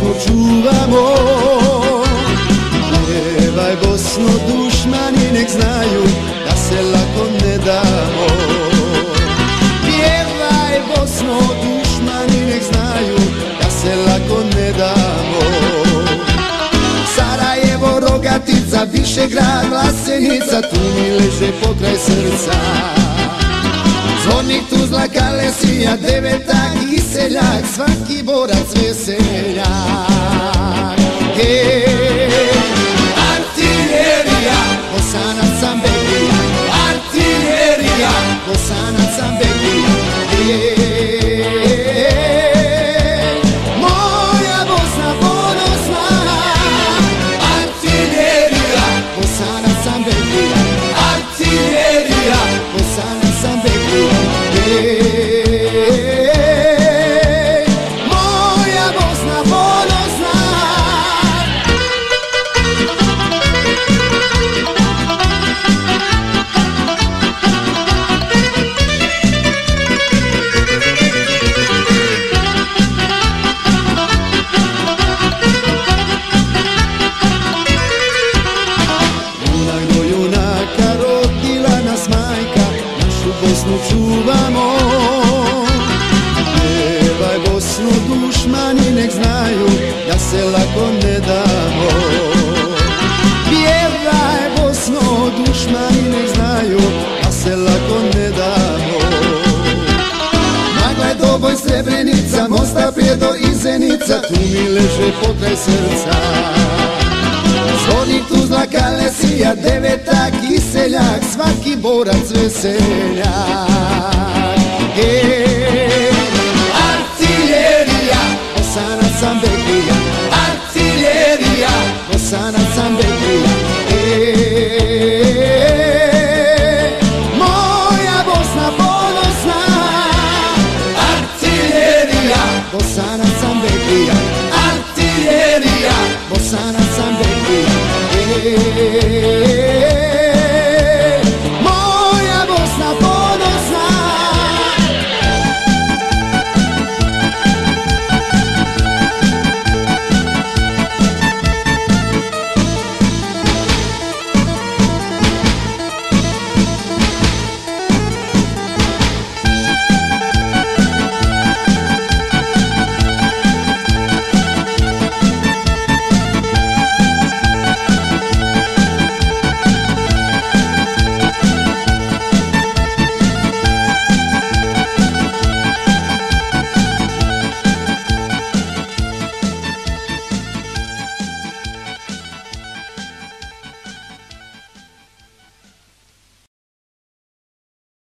čuvamo. Pjevaj Bosno dušmani nek znaju da se lako ne damo. Pjevaj Bosno dušmani nek znaju da se lako ne damo. Sarajevo, Rogatica, Višegrad, Vlasenica, tu mi leže pokraj srca Zvornik Tuzla, Kalesija, Devetak i Seljak, svaki borac veseljak. Doboj Srebrenica, Mosta prije do Izenica, tu mi leže pokraj srca. Zvornik Tuzla, Kalesija, Devetak i Seljak, svaki borac veseljak.